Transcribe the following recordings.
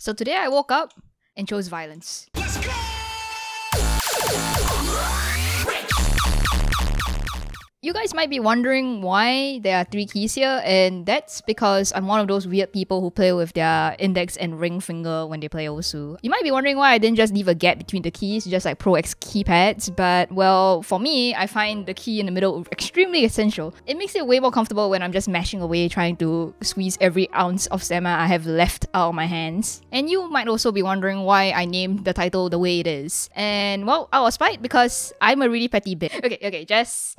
So today I woke up and chose violence. You guys might be wondering why there are three keys here, and that's because I'm one of those weird people who play with their index and ring finger when they play Osu. You might be wondering why I didn't just leave a gap between the keys, just like Pro X keypads, but well, for me, I find the key in the middle extremely essential. It makes it way more comfortable when I'm just mashing away trying to squeeze every ounce of stamina I have left out of my hands. And you might also be wondering why I named the title the way it is. And well, I was spite because I'm a really petty bitch. Okay, okay, just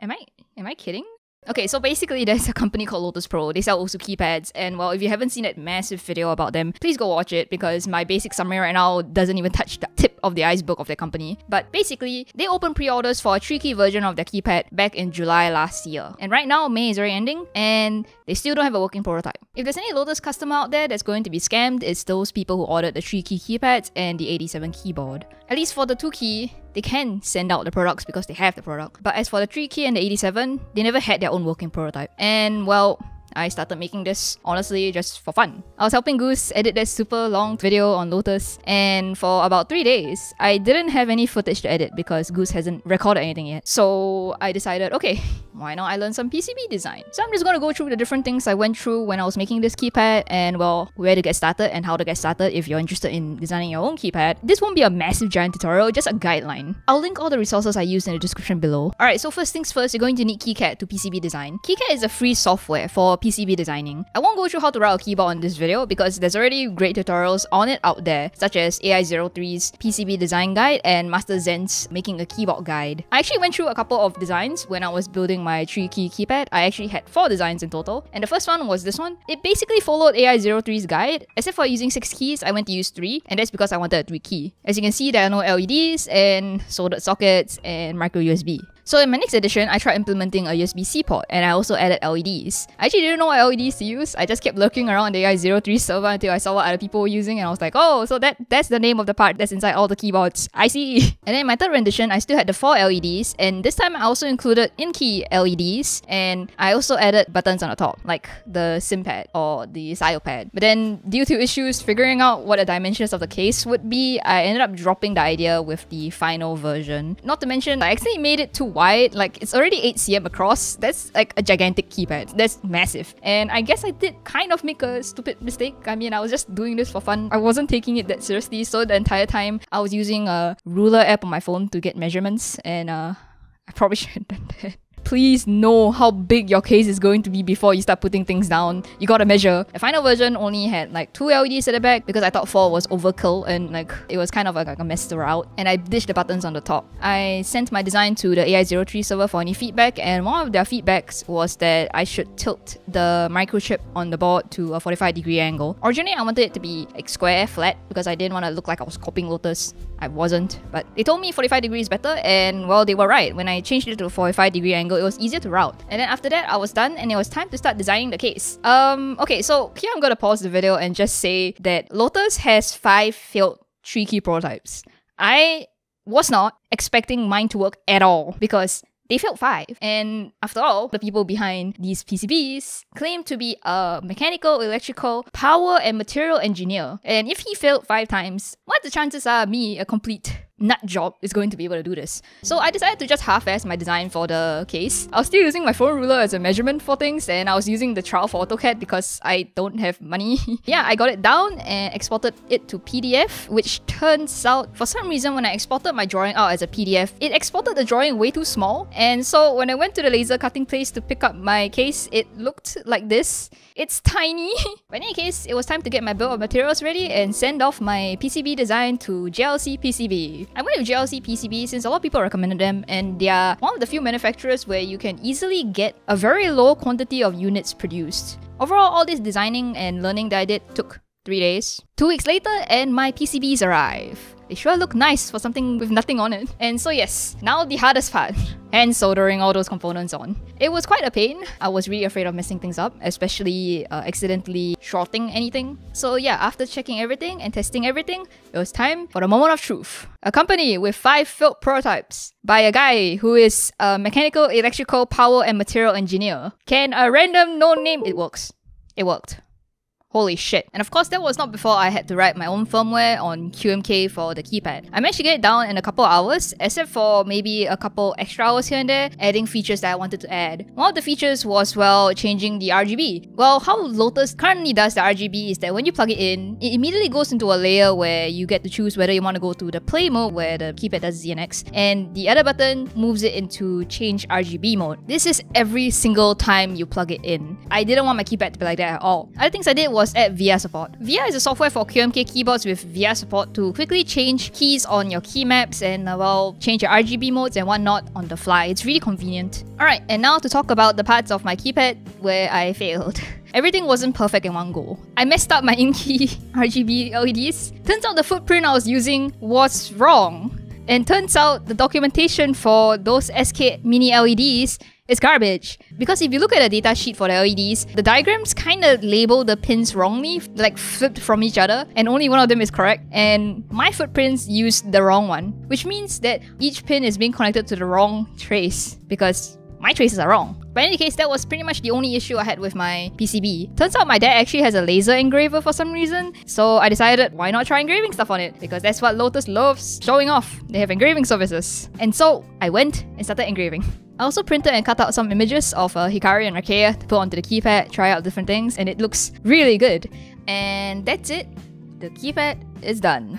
Am I am I kidding? Okay, so basically there's a company called Lotus Pro. They sell Osu keypads, and well, if you haven't seen that massive video about them, please go watch it because my basic summary right now doesn't even touch the tip of the iceberg of their company. But basically, they opened pre-orders for a three-key version of their keypad back in July last year. And right now, May is already ending, and they still don't have a working prototype. If there's any Lotus customer out there that's going to be scammed, it's those people who ordered the three-key keypads and the 87 keyboard. At least for the two-key, they can send out the products because they have the product. But as for the 3K and the 87, they never had their own working prototype. And well, I started making this honestly just for fun. I was helping Goose edit this super long video on Lotus, and for about three days, I didn't have any footage to edit because Goose hasn't recorded anything yet. So I decided, okay, why not I learn some PCB design? So I'm just gonna go through the different things I went through when I was making this keypad and well, where to get started and how to get started if you're interested in designing your own keypad. This won't be a massive giant tutorial, just a guideline. I'll link all the resources I used in the description below. Alright, so first things first, you're going to need KiCad to PCB design. KiCad is a free software for PCB designing. I won't go through how to route a keyboard on this video because there's already great tutorials on it out there, such as AI03's PCB design guide and Masterzen's making a keyboard guide. I actually went through a couple of designs when I was building my 3-key keypad. I actually had 4 designs in total, and the first one was this one. It basically followed AI03's guide, except for using 6 keys, I went to use 3, and that's because I wanted a 3 key. As you can see, there are no LEDs and soldered sockets and micro USB. So in my next edition, I tried implementing a USB-C port and I also added LEDs. I actually didn't know what LEDs to use. I just kept looking around the AI03 server until I saw what other people were using and I was like, oh, so that that's the name of the part that's inside all the keyboards. I see. And then in my third rendition, I still had the four LEDs and this time I also included in-key LEDs and I also added buttons on the top, like the SIM pad or the SIO pad. But then due to issues figuring out what the dimensions of the case would be, I ended up dropping the idea with the final version. Not to mention, I actually made it too wide. Like it's already 8 cm across. That's like a gigantic keypad. That's massive. And I guess I did kind of make a stupid mistake. I mean, I was just doing this for fun. I wasn't taking it that seriously. So the entire time I was using a ruler app on my phone to get measurements and uh I probably shouldn't have done that please know how big your case is going to be before you start putting things down. You gotta measure. The final version only had like two LEDs at the back because I thought four was overkill and like it was kind of like, a messed around. And I ditched the buttons on the top. I sent my design to the AI03 server for any feedback and one of their feedbacks was that I should tilt the microchip on the board to a 45 degree angle. Originally I wanted it to be like square, flat because I didn't want to look like I was copying Lotus. I wasn't, but they told me 45 degrees better and well they were right. When I changed it to a 45 degree angle it was easier to route. And then after that, I was done and it was time to start designing the case. Um, okay, so here I'm gonna pause the video and just say that Lotus has five failed three key prototypes. I was not expecting mine to work at all because they failed five. And after all, the people behind these PCBs claim to be a mechanical, electrical, power, and material engineer. And if he failed five times, what the chances are me, a complete nut job is going to be able to do this. So I decided to just half-ass my design for the case. I was still using my phone ruler as a measurement for things and I was using the trial for AutoCAD because I don't have money. yeah, I got it down and exported it to PDF, which turns out, for some reason when I exported my drawing out as a PDF, it exported the drawing way too small. And so when I went to the laser cutting place to pick up my case, it looked like this. It's tiny. but in any case, it was time to get my bill of materials ready and send off my PCB design to JLC PCB. I went with JLC PCB since a lot of people recommended them and they are one of the few manufacturers where you can easily get a very low quantity of units produced. Overall, all this designing and learning that I did took three days. Two weeks later and my PCBs arrive. They sure look nice for something with nothing on it. And so yes, now the hardest part. And soldering all those components on. It was quite a pain. I was really afraid of messing things up, especially uh, accidentally shorting anything. So yeah, after checking everything and testing everything, it was time for the moment of truth. A company with five failed prototypes by a guy who is a mechanical, electrical, power, and material engineer. Can a random no name... It works. It worked. Holy shit. And of course, that was not before I had to write my own firmware on QMK for the keypad. I managed to get it down in a couple hours, except for maybe a couple extra hours here and there, adding features that I wanted to add. One of the features was, well, changing the RGB. Well, how Lotus currently does the RGB is that when you plug it in, it immediately goes into a layer where you get to choose whether you want to go to the play mode where the keypad does ZNX, and the other button moves it into change RGB mode. This is every single time you plug it in. I didn't want my keypad to be like that at all. Other things I did add VIA support. VIA is a software for QMK keyboards with VIA support to quickly change keys on your key maps and uh, well change your RGB modes and whatnot on the fly. It's really convenient. Alright, and now to talk about the parts of my keypad where I failed. Everything wasn't perfect in one go. I messed up my in-key RGB LEDs. Turns out the footprint I was using was wrong. And turns out the documentation for those SK mini LEDs is garbage. Because if you look at the data sheet for the LEDs, the diagrams kind of label the pins wrongly, like flipped from each other, and only one of them is correct. And my footprints used the wrong one, which means that each pin is being connected to the wrong trace because my traces are wrong. But in any case, that was pretty much the only issue I had with my PCB. Turns out my dad actually has a laser engraver for some reason, so I decided why not try engraving stuff on it, because that's what Lotus loves showing off. They have engraving services. And so I went and started engraving. I also printed and cut out some images of uh, Hikari and Arcaea to put onto the keypad, try out different things, and it looks really good. And that's it. The keypad is done.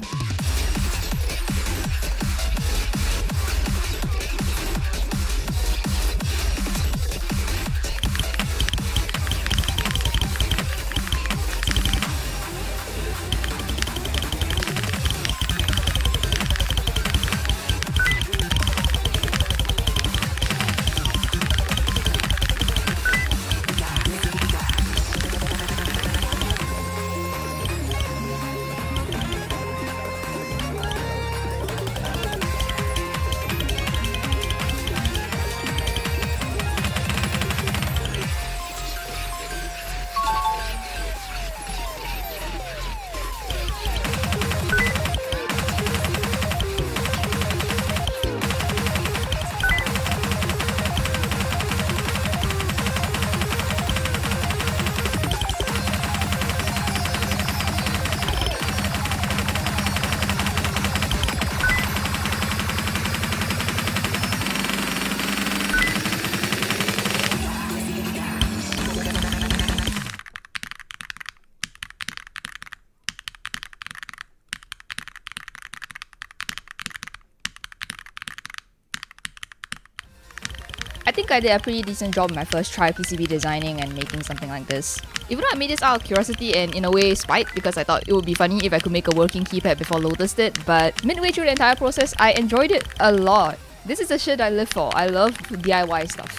Think I did a pretty decent job in my first try PCB designing and making something like this. Even though I made this out of curiosity and in a way spite because I thought it would be funny if I could make a working keypad before Lotus did, but midway through the entire process, I enjoyed it a lot. This is the shit I live for. I love DIY stuff.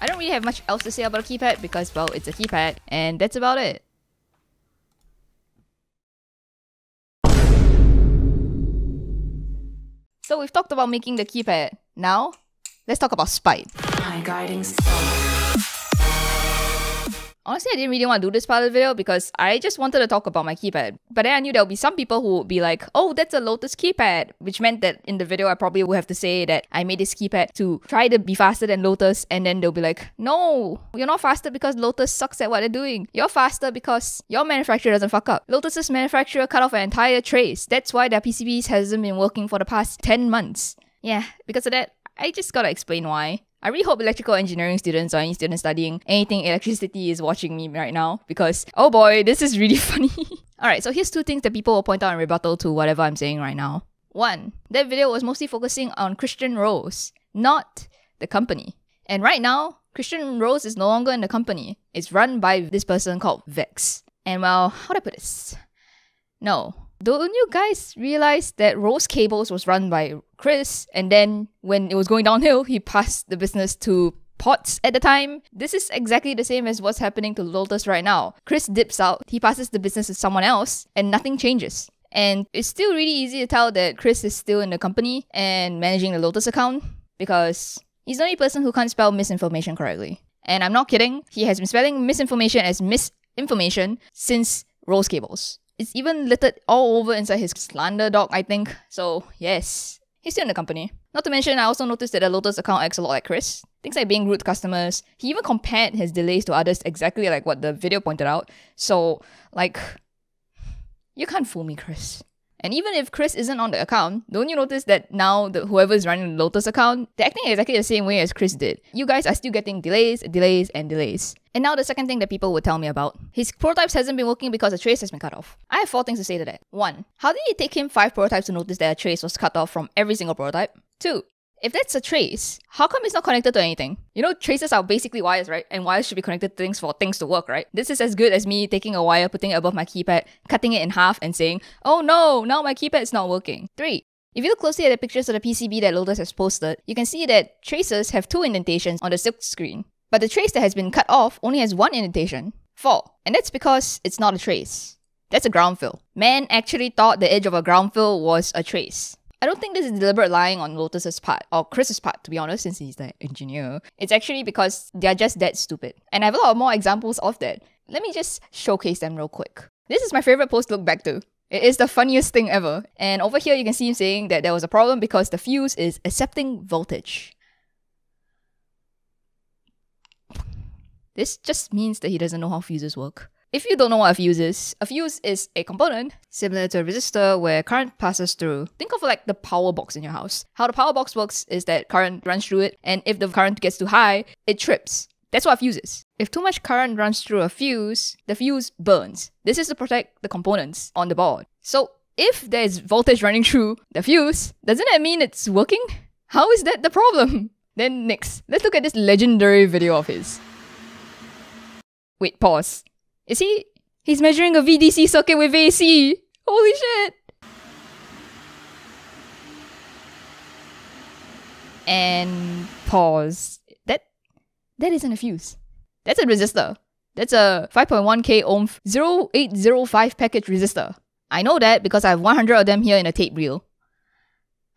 I don't really have much else to say about a keypad because, well, it's a keypad, and that's about it. So we've talked about making the keypad. Now, let's talk about spite. My guiding star. Honestly, I didn't really want to do this part of the video because I just wanted to talk about my keypad. But then I knew there would be some people who would be like, oh, that's a Lotus keypad, which meant that in the video I probably would have to say that I made this keypad to try to be faster than Lotus, and then they'll be like, no, you're not faster because Lotus sucks at what they're doing. You're faster because your manufacturer doesn't fuck up. Lotus's manufacturer cut off an entire trace. That's why their PCBs hasn't been working for the past 10 months. Yeah, because of that, I just gotta explain why. I really hope electrical engineering students or any students studying anything electricity is watching me right now because, oh boy, this is really funny. Alright, so here's two things that people will point out in rebuttal to whatever I'm saying right now. One, that video was mostly focusing on Christian Rose, not the company. And right now, Christian Rose is no longer in the company. It's run by this person called Vex. And well, how do I put this? No, don't you guys realize that Rose Cables was run by Chris, and then when it was going downhill, he passed the business to Potts at the time? This is exactly the same as what's happening to Lotus right now. Chris dips out, he passes the business to someone else, and nothing changes. And it's still really easy to tell that Chris is still in the company and managing the Lotus account because he's the only person who can't spell misinformation correctly. And I'm not kidding, he has been spelling misinformation as misinformation since Rose Cables. It's even littered all over inside his slander doc, I think. So, yes, he's still in the company. Not to mention, I also noticed that the Lotus account acts a lot like Chris. Things like being rude to customers. He even compared his delays to others exactly like what the video pointed out. So, like, you can't fool me, Chris. And even if Chris isn't on the account, don't you notice that now the whoever is running the Lotus account, they're acting exactly the same way as Chris did. You guys are still getting delays, delays, and delays. And now the second thing that people would tell me about. His prototypes hasn't been working because a trace has been cut off. I have four things to say to that. One, how did it take him five prototypes to notice that a trace was cut off from every single prototype? Two, if that's a trace, how come it's not connected to anything? You know, traces are basically wires, right? And wires should be connected to things for things to work, right? This is as good as me taking a wire, putting it above my keypad, cutting it in half, and saying, oh no, now my keypad is not working. Three, if you look closely at the pictures of the PCB that Lotus has posted, you can see that traces have two indentations on the silk screen. But the trace that has been cut off only has one indentation. 4. And that's because it's not a trace. That's a ground fill. Man actually thought the edge of a ground fill was a trace. I don't think this is deliberate lying on Lotus's part, or Chris's part, to be honest, since he's the engineer. It's actually because they're just that stupid. And I have a lot more examples of that. Let me just showcase them real quick. This is my favorite post to look back to. It is the funniest thing ever. And over here, you can see him saying that there was a problem because the fuse is accepting voltage. This just means that he doesn't know how fuses work. If you don't know what a fuse is, a fuse is a component similar to a resistor where current passes through. Think of like the power box in your house. How the power box works is that current runs through it, and if the current gets too high, it trips. That's what a fuse is. If too much current runs through a fuse, the fuse burns. This is to protect the components on the board. So if there's voltage running through the fuse, doesn't that mean it's working? How is that the problem? Then next, let's look at this legendary video of his. Wait, pause. Is he? He's measuring a VDC circuit with AC. Holy shit! And pause. That that isn't a fuse. That's a resistor. That's a 5.1k ohm 0805 package resistor. I know that because I have 100 of them here in a tape reel.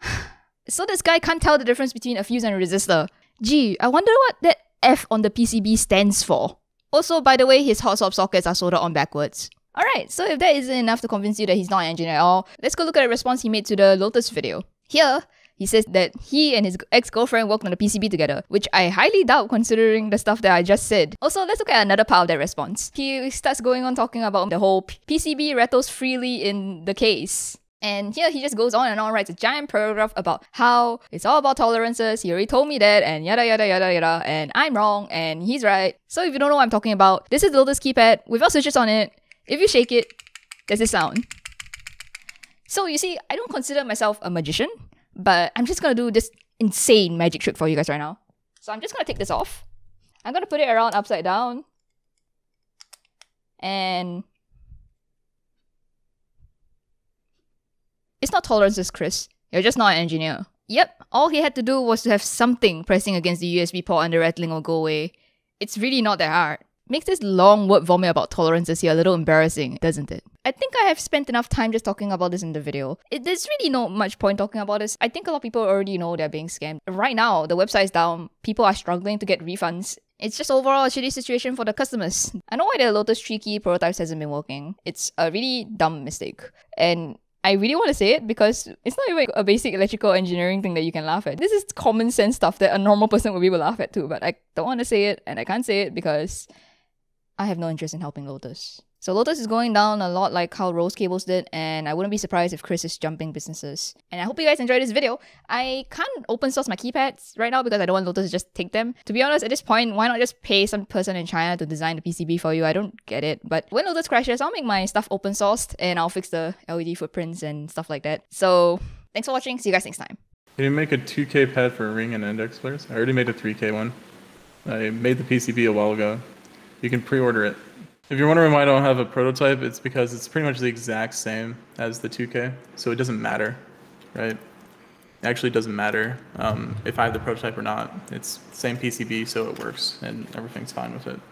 so this guy can't tell the difference between a fuse and a resistor. Gee, I wonder what that F on the PCB stands for. Also, by the way, his hot swap sockets are soldered on backwards. Alright, so if that isn't enough to convince you that he's not an engineer at all, let's go look at the response he made to the Lotus video. Here, he says that he and his ex-girlfriend worked on the PCB together, which I highly doubt considering the stuff that I just said. Also, let's look at another part of that response. He starts going on talking about the whole PCB rattles freely in the case. And here he just goes on and on, writes a giant paragraph about how it's all about tolerances. He already told me that, and yada yada yada yada, and I'm wrong, and he's right. So if you don't know what I'm talking about, this is the Lotus keypad without switches on it. If you shake it, there's this sound. So you see, I don't consider myself a magician, but I'm just gonna do this insane magic trick for you guys right now. So I'm just gonna take this off. I'm gonna put it around upside down. And It's not tolerances, Chris. You're just not an engineer. Yep, all he had to do was to have something pressing against the USB port and the rattling will go away. It's really not that hard. Makes this long word vomit about tolerances here a little embarrassing, doesn't it? I think I have spent enough time just talking about this in the video. It, there's really no much point talking about this. I think a lot of people already know they're being scammed. Right now, the website is down. People are struggling to get refunds. It's just overall a shitty situation for the customers. I know why the Lotus 3 key prototypes hasn't been working. It's a really dumb mistake. And I really want to say it because it's not even a basic electrical engineering thing that you can laugh at. This is common sense stuff that a normal person would be able to laugh at too, but I don't want to say it and I can't say it because I have no interest in helping Lotus. So Lotus is going down a lot like how Rose Cables did, and I wouldn't be surprised if Chris is jumping businesses. And I hope you guys enjoyed this video. I can't open source my keypads right now because I don't want Lotus to just take them. To be honest, at this point, why not just pay some person in China to design the PCB for you? I don't get it. But when Lotus crashes, I'll make my stuff open sourced and I'll fix the LED footprints and stuff like that. So thanks for watching. See you guys next time. Can you make a 2K pad for ring and index players? I already made a 3K one. I made the PCB a while ago. You can pre-order it. If you're wondering why I don't have a prototype, it's because it's pretty much the exact same as the 2K, so it doesn't matter, right? It actually doesn't matter um, if I have the prototype or not. It's same PCB, so it works, and everything's fine with it.